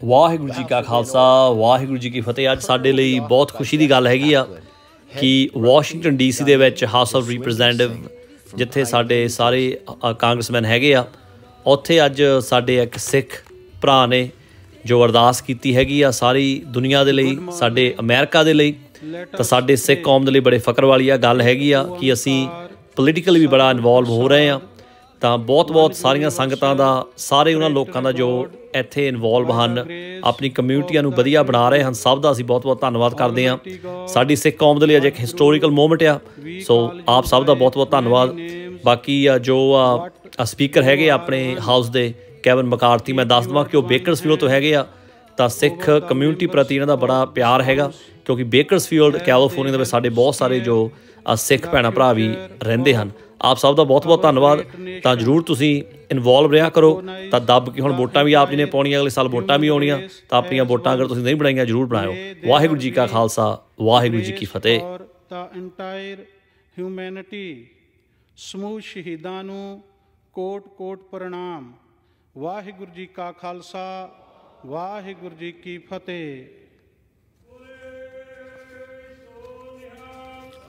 ਵਾਹਿਗੁਰੂ ਜੀ ਕਾ ਖਾਲਸਾ, ਵਾਹਿਗੁਰੂ ਜੀ ਕੀ ਫਤਿਹ। ਅੱਜ ਸਾਡੇ ਲਈ ਬਹੁਤ ਖੁਸ਼ੀ ਦੀ ਗੱਲ ਹੈਗੀ ਆ ਕਿ ਵਾਸ਼ਿੰਗਟਨ ਡੀਸੀ ਦੇ ਵਿੱਚ ਹਾਊਸ ਆਫ ਰਿਪਰੈਜ਼ੈਂਟੇਟਿਵ ਜਿੱਥੇ ਸਾਡੇ ਸਾਰੇ ਕਾਂਗਰਸਮੈਨ ਹੈਗੇ ਆ, ਉੱਥੇ ਅੱਜ ਸਾਡੇ ਇੱਕ ਸਿੱਖ ਭਰਾ ਨੇ ਜੋ ਅਰਦਾਸ ਕੀਤੀ ਹੈਗੀ ਆ ਸਾਰੀ ਦੁਨੀਆ ਦੇ ਲਈ, ਸਾਡੇ ਅਮਰੀਕਾ ਦੇ ਲਈ। ਤਾਂ ਸਾਡੇ ਸਿੱਖ ਕੌਮ ਦੇ ਲਈ ਬੜੇ ਫਕਰ ਵਾਲੀ ਆ, ਗੱਲ ਹੈਗੀ ਆ ਕਿ ਅਸੀਂ ਪੋਲੀਟੀਕਲੀ ਵੀ ਬੜਾ ਇਨਵੋਲਵ ਹੋ ਰਹੇ ਆ। ਤਾਂ ਬਹੁਤ-ਬਹੁਤ ਸਾਰੀਆਂ ਸੰਗਤਾਂ ਦਾ, ਸਾਰੇ ਉਹਨਾਂ ਲੋਕਾਂ ਦਾ ਜੋ ਇੱਥੇ ਇਨਵੋਲਵ ਹਨ, ਆਪਣੀ ਕਮਿਊਨਿਟੀਆਂ ਨੂੰ ਵਧੀਆ ਬਣਾ ਰਹੇ ਹਨ, ਸਭ ਦਾ ਅਸੀਂ ਬਹੁਤ-ਬਹੁਤ ਧੰਨਵਾਦ ਕਰਦੇ ਹਾਂ। ਸਾਡੀ ਸਿੱਖ ਕੌਮ ਦੇ ਲਈ ਅੱਜ ਇੱਕ ਹਿਸਟੋਰੀਕਲ ਮੂਮੈਂਟ ਆ, ਸੋ ਆਪ ਸਭ ਦਾ ਬਹੁਤ-ਬਹੁਤ ਧੰਨਵਾਦ। ਬਾਕੀ ਆ ਜੋ ਆ ਸਪੀਕਰ ਹੈਗੇ ਆ ਆਪਣੇ ਹਾਊਸ ਦੇ, ਕੈਵਨ ਮਕਾਰਤੀ, ਮੈਂ ਦੱਸ ਦਵਾਂ ਕਿ ਉਹ ਬੇਕਰਸਫੀਲਡ ਤੋਂ ਹੈਗੇ ਆ। ਤਾਂ ਸਿੱਖ ਕਮਿਊਨਿਟੀ ਪ੍ਰਤੀ ਇਹਨਾਂ ਦਾ ਬੜਾ ਪਿਆਰ ਹੈਗਾ, ਕਿਉਂਕਿ ਬੇਕਰਸਫੀਲਡ ਕੈਲੀਫੋਰਨੀਆ ਦੇ ਵਿੱਚ ਸਾਡੇ ਬਹੁਤ ਸਾਰੇ ਜੋ ਸਿੱਖ ਭੈਣਾਂ ਭਰਾ ਵੀ ਰਹਿੰਦੇ ਹਨ। ਆਪ ਸਭ ਦਾ ਬਹੁਤ-ਬਹੁਤ ਧੰਨਵਾਦ। ਤਾਂ ਜਰੂਰ ਤੁਸੀਂ ਇਨਵੋਲਵ ਰਿਹਾ ਕਰੋ। ਤਾਂ ਦੱਬ ਕੇ ਹੁਣ ਵੋਟਾਂ ਵੀ ਆਪ ਜੀ ਨੇ ਪਾਉਣੀਆਂ ਅਗਲੇ ਸਾਲ ਵੋਟਾਂ ਵੀ ਆਉਣੀਆਂ। ਤਾਂ ਆਪਣੀਆਂ ਵੋਟਾਂ ਅਗਰ ਤੁਸੀਂ ਨਹੀਂ ਬਣਾਈਆਂ ਜਰੂਰ ਬਣਾਇਓ। ਵਾਹਿਗੁਰੂ ਜੀ ਕਾ ਖਾਲਸਾ ਵਾਹਿਗੁਰੂ ਜੀ ਕੀ ਫਤਿਹ। the entire humanity ਸਮੂਹ ਸ਼ਹੀਦਾਂ ਨੂੰ ਕੋਟ ਕੋਟ ਪ੍ਰਣਾਮ। ਵਾਹਿਗੁਰੂ ਜੀ ਕਾ ਖਾਲਸਾ ਵਾਹਿਗੁਰੂ ਜੀ ਕੀ ਫਤਿਹ।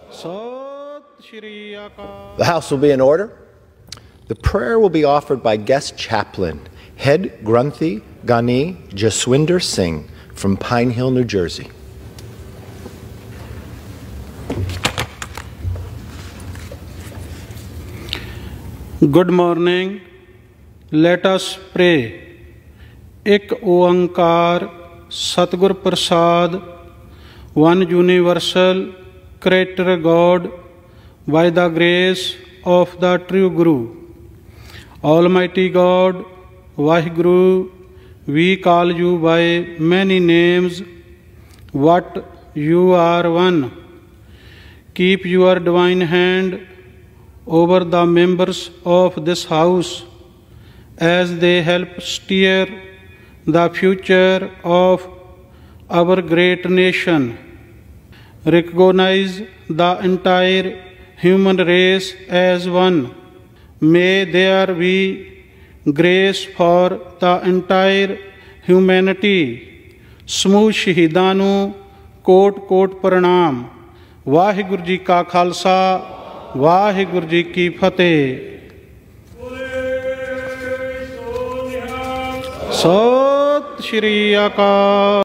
ਅਕਾਲ The House will be in order. The prayer will be offered by guest chaplain, Head Grunthi Gani Jaswinder Singh from Pine Hill, New Jersey. Good morning. Let us pray. ਇੱਕ ਓੰਕਾਰ ਸਤਿਗੁਰ ਪ੍ਰਸਾਦ one universal creator God by the grace of the true Guru. Almighty God, Vaheguru, we call you by many names, what you are one. Keep your divine hand over the members of this house as they help steer the future of our great nation. Recognize the entire human race as one. May there be grace for the entire humanity. ਸਮੂਹ ਸ਼ਹੀਦਾਂ ਨੂੰ ਕੋਟ ਕੋਟ ਪ੍ਰਣਾਮ ਵਾਹਿਗੁਰੂ ਜੀ ਕਾ ਖਾਲਸਾ ਵਾਹਿਗੁਰੂ ਜੀ ਕੀ ਫਤਿਹ ਸਤਿ ਸ਼੍ਰੀ ਅਕਾਲ